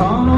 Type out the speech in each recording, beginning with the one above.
Oh, no.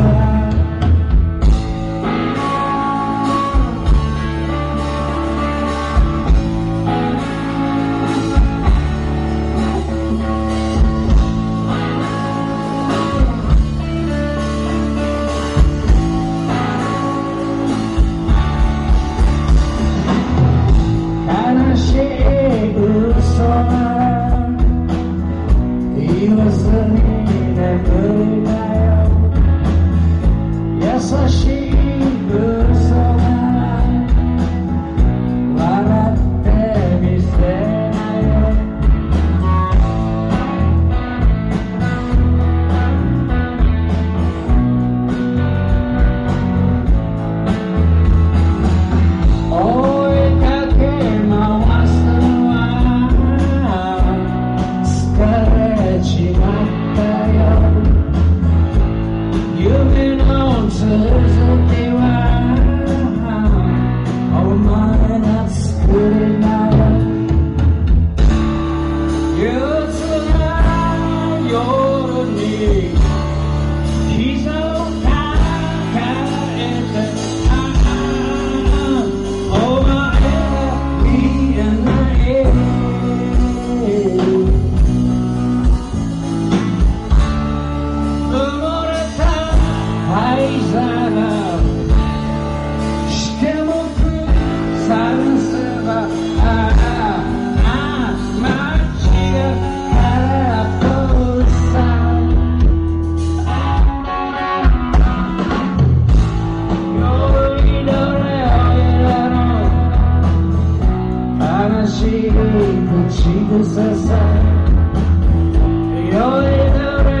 sachê she knew that she was a sign. You're the